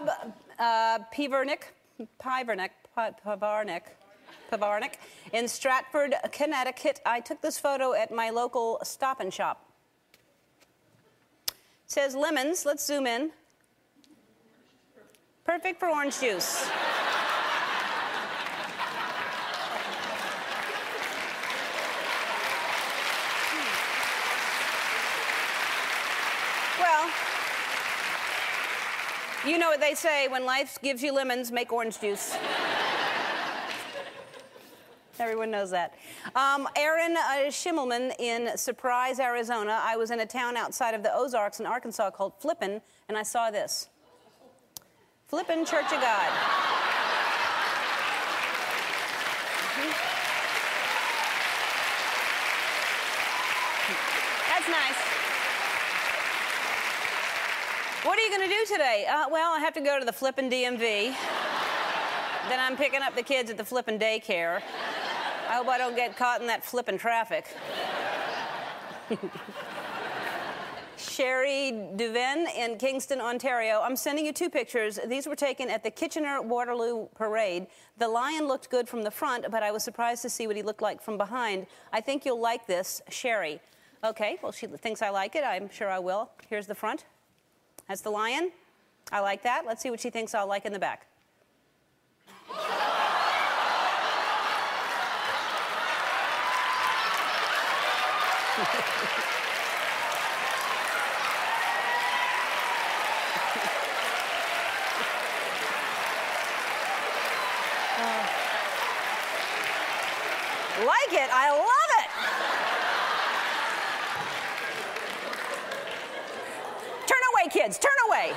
Bob uh, Pivernick, Pivernick, Pivarnick, Pivarnick, in Stratford, Connecticut. I took this photo at my local Stop and Shop. It says lemons. Let's zoom in. Perfect for orange juice. Well, you know what they say when life gives you lemons, make orange juice. Everyone knows that. Um, Aaron uh, Schimmelman in Surprise, Arizona. I was in a town outside of the Ozarks in Arkansas called Flippin, and I saw this. Flippin Church of God. That's nice. What are you going to do today? Uh, well, I have to go to the Flippin' DMV. then I'm picking up the kids at the Flippin' daycare. I hope I don't get caught in that flippin' traffic. Sherry Duven in Kingston, Ontario. I'm sending you two pictures. These were taken at the Kitchener Waterloo Parade. The lion looked good from the front, but I was surprised to see what he looked like from behind. I think you'll like this, Sherry. Okay, well, she thinks I like it. I'm sure I will. Here's the front. That's the lion. I like that. Let's see what she thinks I'll like in the back. like it. I love it. Turn away, kids. Turn away.